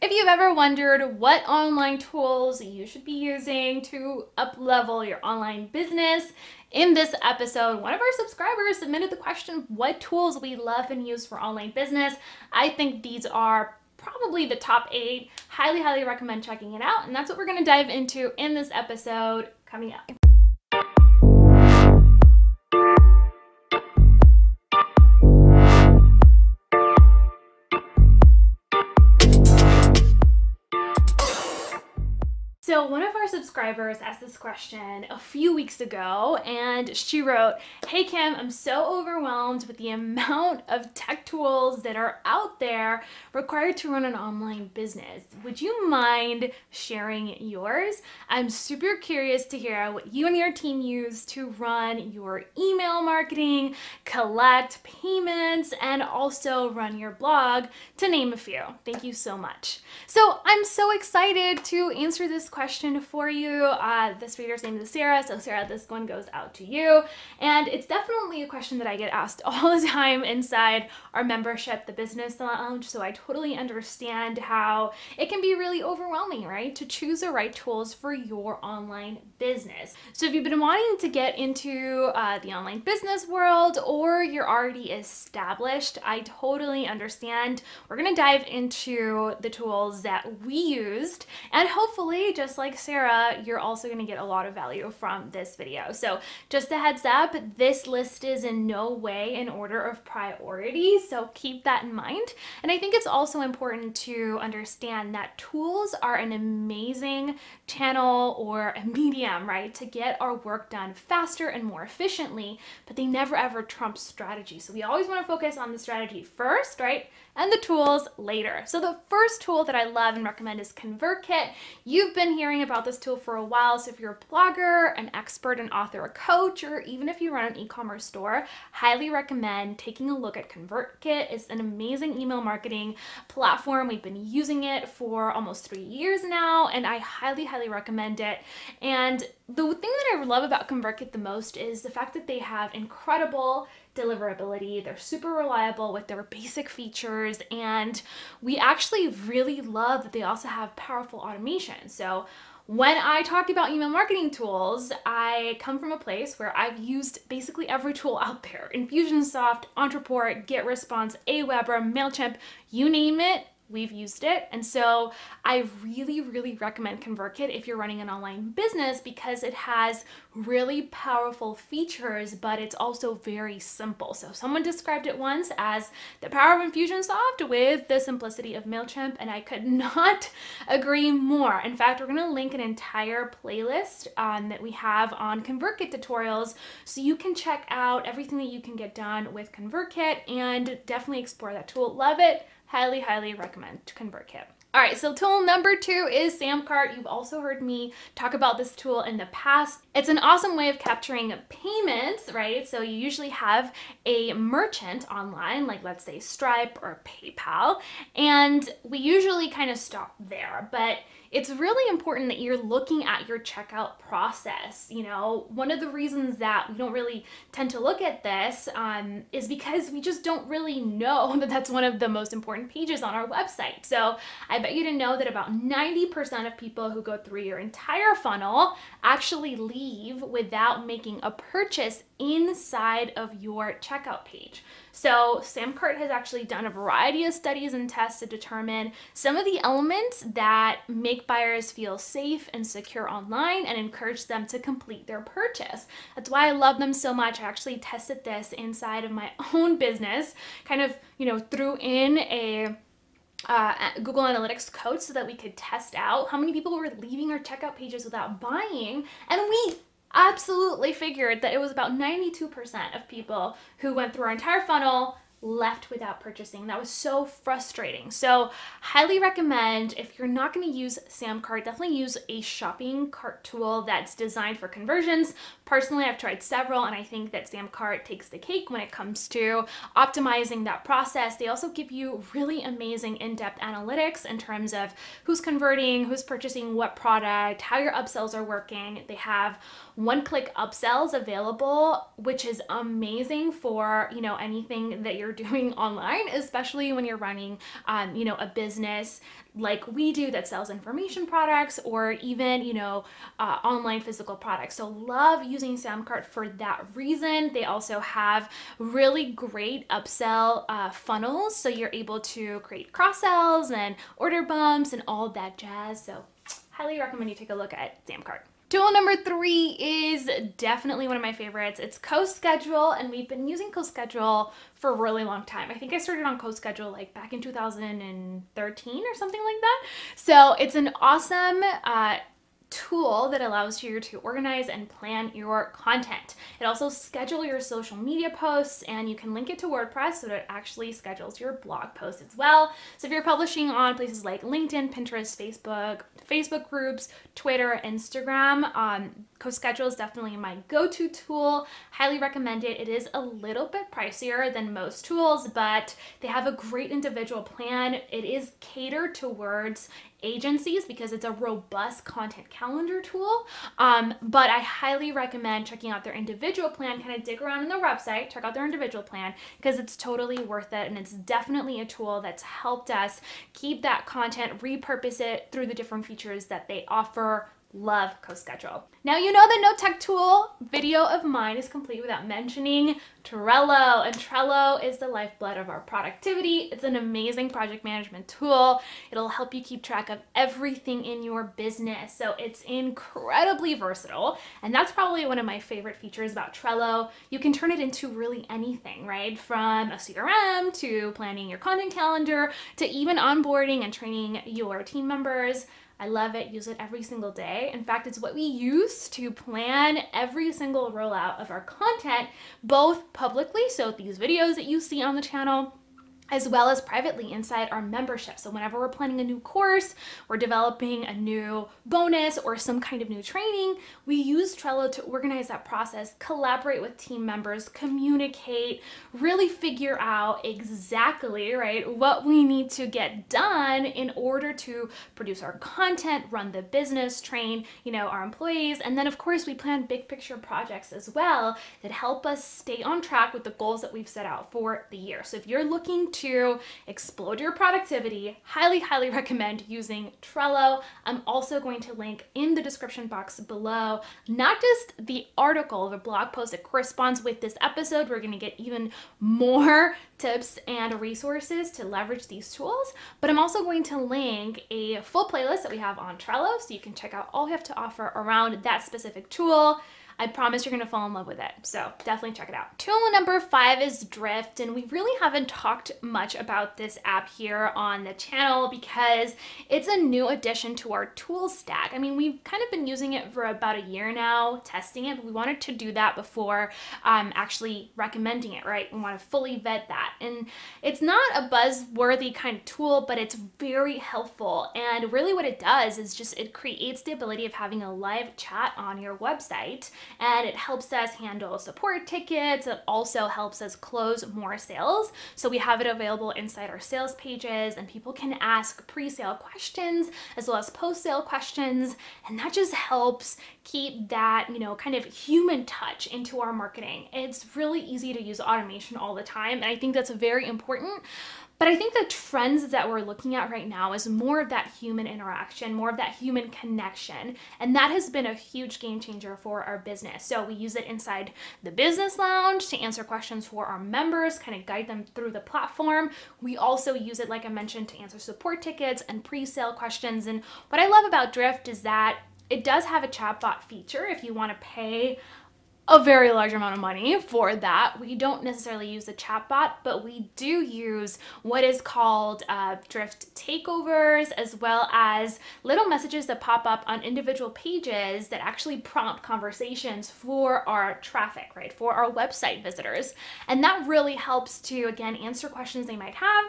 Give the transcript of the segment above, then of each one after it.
If you've ever wondered what online tools you should be using to up-level your online business, in this episode, one of our subscribers submitted the question what tools we love and use for online business. I think these are probably the top eight. Highly, highly recommend checking it out. And that's what we're going to dive into in this episode coming up. So, one of our subscribers asked this question a few weeks ago, and she wrote, Hey Kim, I'm so overwhelmed with the amount of tech tools that are out there required to run an online business. Would you mind sharing yours? I'm super curious to hear what you and your team use to run your email marketing, collect payments, and also run your blog, to name a few. Thank you so much. So, I'm so excited to answer this question question for you. Uh, this reader's name is Sarah, so Sarah, this one goes out to you. And it's definitely a question that I get asked all the time inside our membership, the Business Lounge, so I totally understand how it can be really overwhelming, right, to choose the right tools for your online business. So if you've been wanting to get into uh, the online business world or you're already established, I totally understand. We're gonna dive into the tools that we used and hopefully just just like Sarah, you're also going to get a lot of value from this video. So just a heads up, this list is in no way in order of priority, so keep that in mind. And I think it's also important to understand that tools are an amazing channel or a medium, right, to get our work done faster and more efficiently, but they never ever trump strategy. So we always want to focus on the strategy first, right? And the tools later. So the first tool that I love and recommend is ConvertKit. You've been hearing about this tool for a while, so if you're a blogger, an expert, an author, a coach, or even if you run an e-commerce store, highly recommend taking a look at ConvertKit. It's an amazing email marketing platform. We've been using it for almost three years now, and I highly, highly recommend it. And the thing that I love about ConvertKit the most is the fact that they have incredible deliverability. They're super reliable with their basic features, and we actually really love that they also have powerful automation. So when I talk about email marketing tools, I come from a place where I've used basically every tool out there. Infusionsoft, Ontraport, GetResponse, Aweber, MailChimp, you name it, we've used it. And so I really, really recommend ConvertKit if you're running an online business because it has really powerful features, but it's also very simple. So someone described it once as the power of Infusionsoft with the simplicity of MailChimp, and I could not agree more. In fact, we're gonna link an entire playlist um, that we have on ConvertKit tutorials so you can check out everything that you can get done with ConvertKit and definitely explore that tool. Love it highly, highly recommend to ConvertKit. All right, so tool number two is Samcart. You've also heard me talk about this tool in the past. It's an awesome way of capturing payments, right? So you usually have a merchant online, like let's say Stripe or PayPal, and we usually kind of stop there, but it's really important that you're looking at your checkout process. You know, one of the reasons that we don't really tend to look at this um, is because we just don't really know that that's one of the most important pages on our website. So I bet you to know that about 90% of people who go through your entire funnel actually leave without making a purchase inside of your checkout page. So Samcart has actually done a variety of studies and tests to determine some of the elements that make buyers feel safe and secure online and encourage them to complete their purchase. That's why I love them so much. I actually tested this inside of my own business, kind of, you know, threw in a uh, Google Analytics code so that we could test out how many people were leaving our checkout pages without buying. And we absolutely figured that it was about 92% of people who went through our entire funnel left without purchasing. That was so frustrating. So, highly recommend if you're not going to use Samcart, definitely use a shopping cart tool that's designed for conversions. Personally, I've tried several and I think that Samcart takes the cake when it comes to optimizing that process. They also give you really amazing in-depth analytics in terms of who's converting, who's purchasing what product, how your upsells are working. They have one-click upsells available, which is amazing for, you know, anything that you're you're doing online, especially when you're running, um, you know, a business like we do that sells information products or even, you know, uh, online physical products. So love using Samcart for that reason. They also have really great upsell uh, funnels. So you're able to create cross sells and order bumps and all that jazz. So highly recommend you take a look at Samcart. Tool number three is definitely one of my favorites. It's CoSchedule, and we've been using CoSchedule for a really long time. I think I started on CoSchedule like back in 2013 or something like that. So it's an awesome uh, tool that allows you to organize and plan your content. It also schedules your social media posts and you can link it to WordPress so that it actually schedules your blog posts as well. So if you're publishing on places like LinkedIn, Pinterest, Facebook, Facebook groups, Twitter, Instagram, um, CoSchedule is definitely my go-to tool. Highly recommend it. It is a little bit pricier than most tools, but they have a great individual plan. It is catered towards agencies because it's a robust content calendar tool. Um, but I highly recommend checking out their individual plan. Kind of dig around in their website, check out their individual plan because it's totally worth it. And it's definitely a tool that's helped us keep that content, repurpose it through the different features that they offer Love CoSchedule. Now you know the no tech tool video of mine is complete without mentioning Trello. And Trello is the lifeblood of our productivity. It's an amazing project management tool. It'll help you keep track of everything in your business. So it's incredibly versatile. And that's probably one of my favorite features about Trello. You can turn it into really anything, right? From a CRM to planning your content calendar to even onboarding and training your team members. I love it, use it every single day. In fact, it's what we use to plan every single rollout of our content, both publicly, so these videos that you see on the channel, as well as privately inside our membership. So whenever we're planning a new course, we're developing a new bonus or some kind of new training, we use Trello to organize that process, collaborate with team members, communicate, really figure out exactly, right, what we need to get done in order to produce our content, run the business, train, you know, our employees, and then of course we plan big picture projects as well that help us stay on track with the goals that we've set out for the year. So if you're looking to explode your productivity, highly, highly recommend using Trello. I'm also going to link in the description box below, not just the article, the blog post that corresponds with this episode. We're going to get even more tips and resources to leverage these tools, but I'm also going to link a full playlist that we have on Trello so you can check out all we have to offer around that specific tool. I promise you're gonna fall in love with it. So definitely check it out. Tool number five is Drift, and we really haven't talked much about this app here on the channel because it's a new addition to our tool stack. I mean, we've kind of been using it for about a year now, testing it, but we wanted to do that before um, actually recommending it, right? We wanna fully vet that. And it's not a buzzworthy kind of tool, but it's very helpful. And really what it does is just, it creates the ability of having a live chat on your website and it helps us handle support tickets. It also helps us close more sales. So we have it available inside our sales pages and people can ask pre-sale questions as well as post-sale questions. And that just helps keep that, you know, kind of human touch into our marketing. It's really easy to use automation all the time. And I think that's very important. But I think the trends that we're looking at right now is more of that human interaction, more of that human connection. And that has been a huge game changer for our business. So we use it inside the business lounge to answer questions for our members, kind of guide them through the platform. We also use it, like I mentioned, to answer support tickets and pre sale questions. And what I love about Drift is that it does have a chatbot feature if you want to pay a very large amount of money for that. We don't necessarily use a chatbot, but we do use what is called uh, drift takeovers, as well as little messages that pop up on individual pages that actually prompt conversations for our traffic, right? For our website visitors. And that really helps to, again, answer questions they might have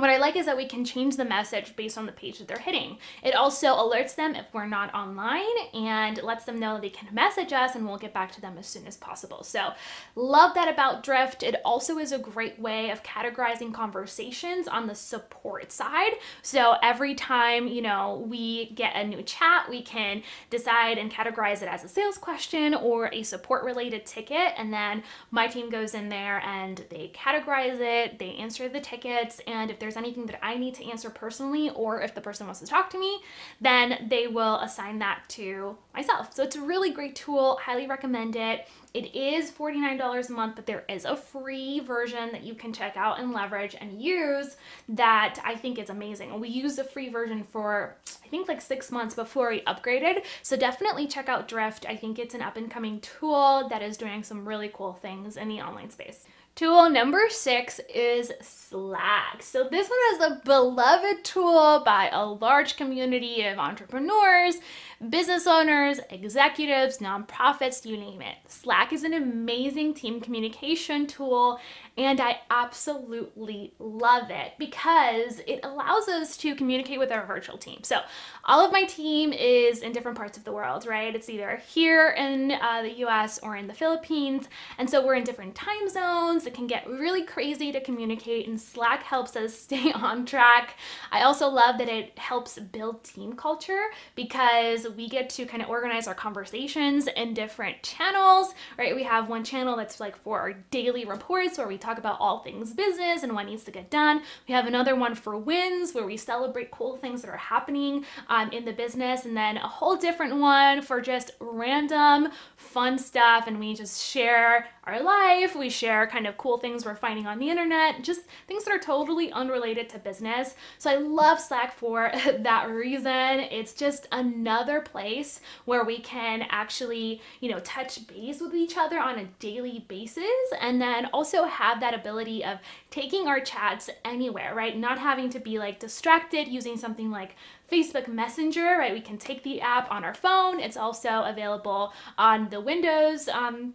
what I like is that we can change the message based on the page that they're hitting. It also alerts them if we're not online and lets them know they can message us and we'll get back to them as soon as possible. So, love that about Drift. It also is a great way of categorizing conversations on the support side. So, every time, you know, we get a new chat, we can decide and categorize it as a sales question or a support related ticket. And then my team goes in there and they categorize it, they answer the tickets, and if there's anything that I need to answer personally, or if the person wants to talk to me, then they will assign that to myself. So it's a really great tool, highly recommend it. It is $49 a month, but there is a free version that you can check out and leverage and use that I think is amazing. We used the free version for, I think, like six months before we upgraded. So definitely check out Drift. I think it's an up and coming tool that is doing some really cool things in the online space. Tool number six is Slack. So this one is a beloved tool by a large community of entrepreneurs, business owners, executives, nonprofits, you name it. Slack is an amazing team communication tool and I absolutely love it because it allows us to communicate with our virtual team. So all of my team is in different parts of the world, right? It's either here in uh, the US or in the Philippines. And so we're in different time zones. It can get really crazy to communicate and Slack helps us stay on track. I also love that it helps build team culture because we get to kind of organize our conversations in different channels, right? We have one channel that's like for our daily reports where we talk about all things business and what needs to get done. We have another one for wins where we celebrate cool things that are happening um, in the business, and then a whole different one for just random fun stuff. And we just share our life, we share kind of cool things we're finding on the internet, just things that are totally unrelated to business. So I love Slack for that reason. It's just another place where we can actually, you know, touch base with each other on a daily basis and then also have have that ability of taking our chats anywhere, right? Not having to be like distracted using something like Facebook Messenger, right? We can take the app on our phone. It's also available on the Windows um,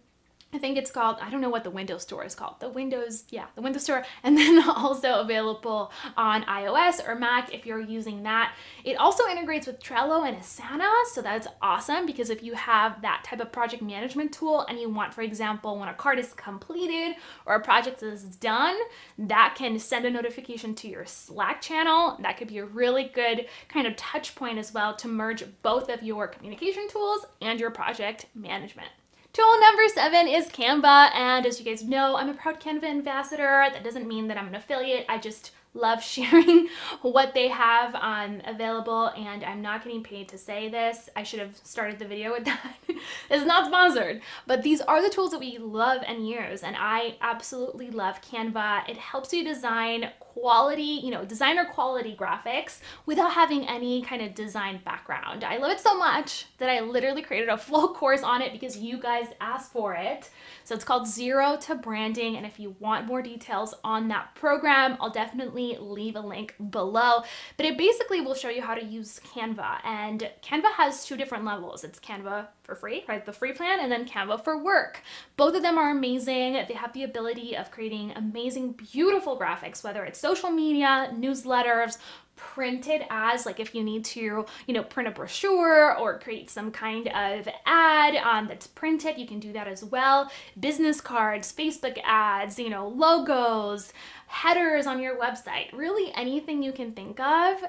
I think it's called, I don't know what the Windows Store is called. The Windows, yeah, the Windows Store. And then also available on iOS or Mac if you're using that. It also integrates with Trello and Asana. So that's awesome because if you have that type of project management tool and you want, for example, when a card is completed or a project is done, that can send a notification to your Slack channel. That could be a really good kind of touch point as well to merge both of your communication tools and your project management. Tool number seven is Canva, and as you guys know, I'm a proud Canva ambassador. That doesn't mean that I'm an affiliate. I just love sharing what they have um, available and I'm not getting paid to say this. I should have started the video with that. it's not sponsored, but these are the tools that we love and use and I absolutely love Canva. It helps you design quality, you know, designer quality graphics without having any kind of design background. I love it so much that I literally created a full course on it because you guys asked for it. So it's called Zero to Branding and if you want more details on that program, I'll definitely leave a link below. But it basically will show you how to use Canva. And Canva has two different levels. It's Canva for free, right? The free plan, and then Canva for work. Both of them are amazing. They have the ability of creating amazing, beautiful graphics, whether it's social media, newsletters, printed as like if you need to you know print a brochure or create some kind of ad um, that's printed you can do that as well business cards facebook ads you know logos headers on your website really anything you can think of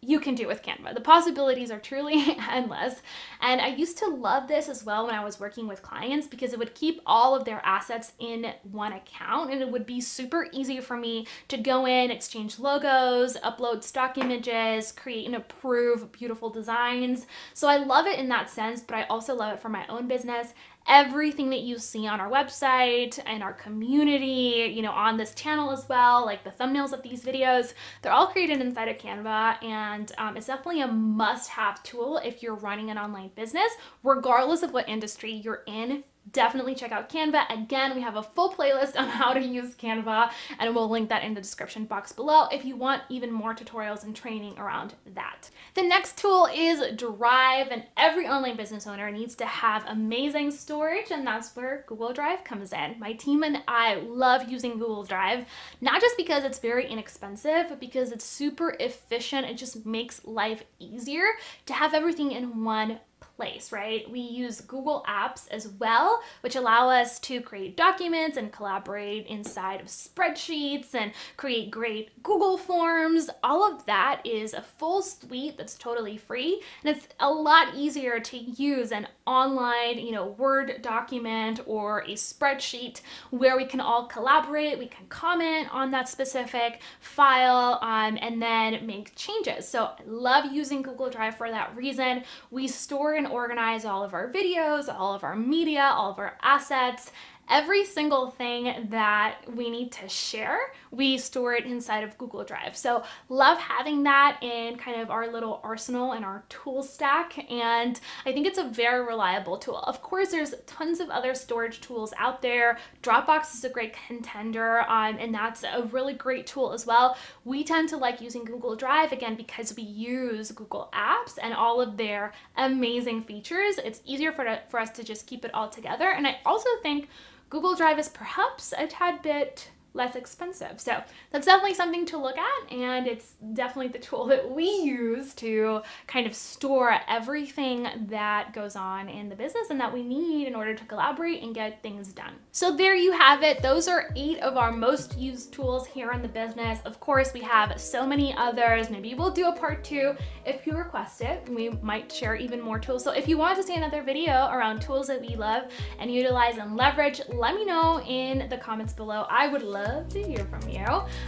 you can do with Canva. The possibilities are truly endless. And I used to love this as well when I was working with clients because it would keep all of their assets in one account and it would be super easy for me to go in, exchange logos, upload stock images, create and approve beautiful designs. So I love it in that sense, but I also love it for my own business everything that you see on our website and our community, you know, on this channel as well, like the thumbnails of these videos, they're all created inside of Canva and um, it's definitely a must have tool if you're running an online business, regardless of what industry you're in definitely check out Canva. Again, we have a full playlist on how to use Canva and we'll link that in the description box below if you want even more tutorials and training around that. The next tool is Drive and every online business owner needs to have amazing storage and that's where Google Drive comes in. My team and I love using Google Drive, not just because it's very inexpensive, but because it's super efficient. It just makes life easier to have everything in one place, right? We use Google Apps as well, which allow us to create documents and collaborate inside of spreadsheets and create great Google Forms. All of that is a full suite that's totally free, and it's a lot easier to use an online, you know, Word document or a spreadsheet where we can all collaborate, we can comment on that specific file, um, and then make changes. So I love using Google Drive for that reason. We store and organize all of our videos, all of our media, all of our assets, every single thing that we need to share, we store it inside of Google Drive. So love having that in kind of our little arsenal and our tool stack. And I think it's a very reliable tool. Of course, there's tons of other storage tools out there. Dropbox is a great contender um, and that's a really great tool as well. We tend to like using Google Drive again because we use Google Apps and all of their amazing features. It's easier for, for us to just keep it all together. And I also think Google Drive is perhaps a tad bit less expensive. So that's definitely something to look at and it's definitely the tool that we use to kind of store everything that goes on in the business and that we need in order to collaborate and get things done. So there you have it. Those are eight of our most used tools here in the business. Of course, we have so many others. Maybe we'll do a part two if you request it. We might share even more tools. So if you want to see another video around tools that we love and utilize and leverage, let me know in the comments below. I would love love to hear from you.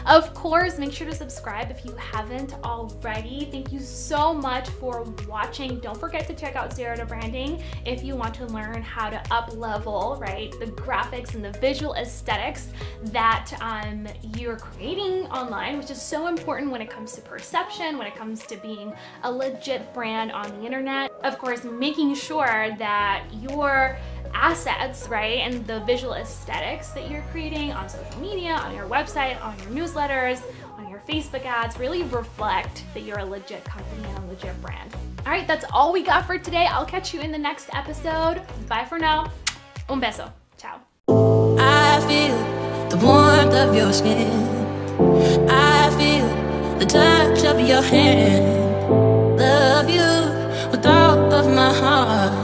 Of course, make sure to subscribe if you haven't already. Thank you so much for watching. Don't forget to check out Zero to Branding if you want to learn how to up level, right, the graphics and the visual aesthetics that um, you're creating online, which is so important when it comes to perception, when it comes to being a legit brand on the internet. Of course, making sure that your assets, right, and the visual aesthetics that you're creating on social media, on your website, on your newsletters, on your Facebook ads really reflect that you're a legit company and a legit brand. All right, that's all we got for today. I'll catch you in the next episode. Bye for now. Un beso. Ciao. I feel the warmth of your skin. I feel the touch of your hand. Love you with all of my heart.